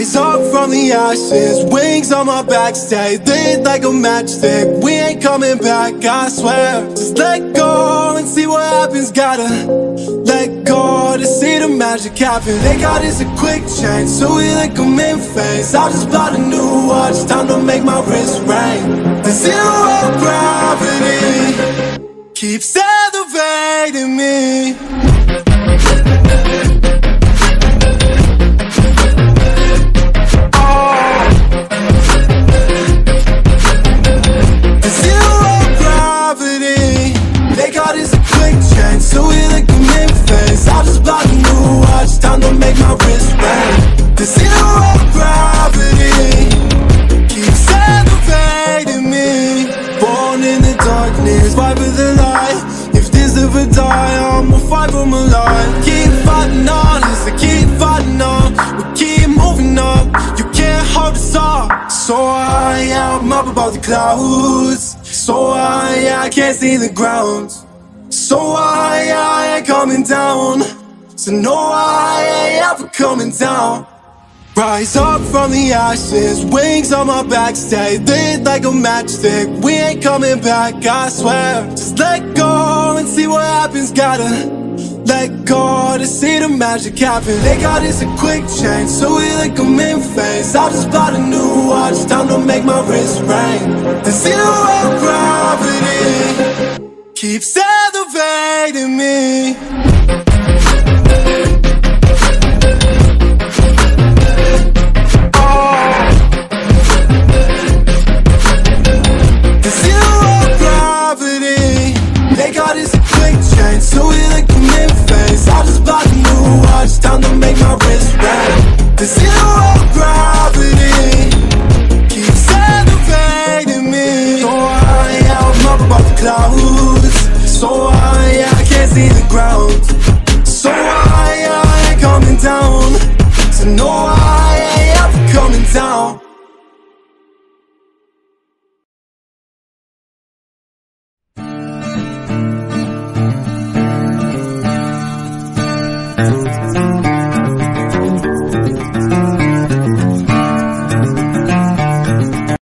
Rise up from the ashes, wings on my back, stay lit like a matchstick. We ain't coming back, I swear. Just let go and see what happens. Gotta let go to see the magic happen. They got us a quick change, so we like them in phase. I just bought a new watch, time to make my wrist ring. The zero gravity keeps elevating me. The gravity Keeps elevating me. Born in the darkness the light. If this ever die I'ma Keep fighting on I keep fighting on. We keep moving up. You can't hold us So high I'm up above the clouds. So high I can't see the ground. So high I ain't coming down So no I ain't ever coming down Rise up from the ashes, wings on my back, stay lit like a matchstick. We ain't coming back, I swear. Just let go and see what happens. Gotta let go to see the magic happen. They got us a quick change, so we like them in phase. I just bought a new watch, time to make my wrist ring. And see the zero gravity keeps elevating me. no know